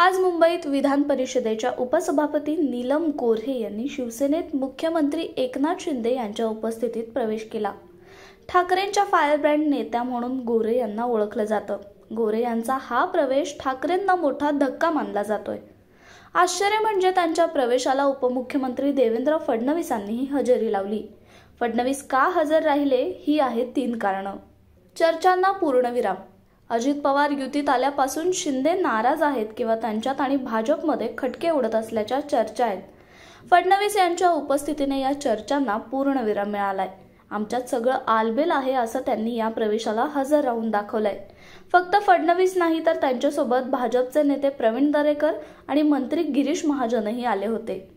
आज मुंबईत विधान परिषदेच्या उपसभापती नीलम गोऱ्हे यांनी शिवसेनेत मुख्यमंत्री एकनाथ शिंदे यांच्या उपस्थितीत प्रवेश केला. ठाकरेंच्या फायरब्रँड नेत्या म्हणून गोरे यांना ओळखलं जातं. गोरे यांचा हा प्रवेश ठाकरेंना मोठा धक्का मानला जातोय. आश्चर्य म्हणजे त्यांच्या प्रवेशाला उपमुख्यमंत्री देवेंद्र फडणवीसांनीही हजेरी लावली. फडणवीस का हजर राहिले? ही आहेत तीन कारणं. चर्चांना पूर्णविराम. अजित पवार युतीत आल्यापासून शिंदे नाराज आहेत किंवा त्यांच्यात आणि भाजपमध्ये खटके उडत असल्याच्या चर्चा आहेत. फडणवीस यांच्या उपस्थितीने या चर्चांना पूर्णविराम मिळालाय. आमच्यात सगळं आलबेल आहे असं त्यांनी या प्रवेशाला हजर राहून दाखवलंय. फक्त फडणवीस नाही तर त्यांच्यासोबत भाजपचे नेते प्रवीण दरेकर आणि मंत्री गिरीश महाजनही आले होते.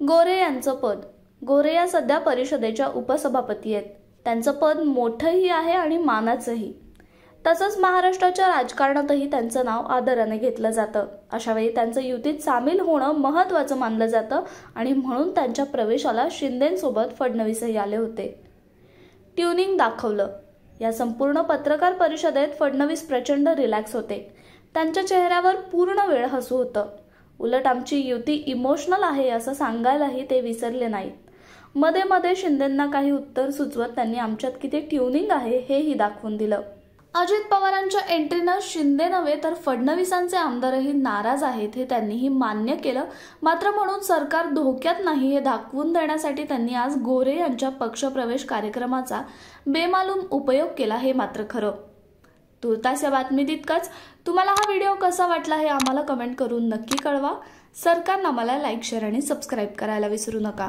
गोरे यांचं पद. गोरे या सध्या परिषदेच्या उपसभापती आहेत. त्यांचं पद मोठंही आहे आणि मानाचंही. तसंच महाराष्ट्राच्या राजकारणातही त्यांचं नाव आदराने घेतलं जातं. अशा वेळी त्यांचं युतीत सामील होणं महत्वाचं मानलं जातं आणि म्हणून त्यांच्या प्रवेशाला शिंदेसोबत फडणवीसही आले होते. ट्युनिंग दाखवलं. या संपूर्ण पत्रकार परिषदेत फडणवीस प्रचंड रिलॅक्स होते. त्यांच्या चेहऱ्यावर पूर्ण वेळ हसू होतं. उलट आमची युती इमोशनल आहे असं सांगायलाही ते विसरले नाहीत. मध्ये मध्ये शिंदेंना काही उत्तर सुचवत त्यांनी आमच्यात किती ट्युनिंग आहे हेही दाखवून दिलं. अजित पवारांच्या एंट्रीनं शिंदे नव्हे तर फडणवीसांचे आमदारही नाराज आहेत हे त्यांनीही मान्य केलं. मात्र म्हणून सरकार धोक्यात नाही हे दाखवून देण्यासाठी त्यांनी आज गोरे यांच्या पक्षप्रवेश कार्यक्रमाचा बेमालूम उपयोग केला हे मात्र खरं. तुर्तास या बातमीत इतकंच तुम्हाला हा व्हिडिओ कसा वाटला हे आम्हाला कमेंट करून नक्की कळवा. सरकारनं आम्हाला लाईक शेअर आणि सबस्क्राईब करायला विसरू नका.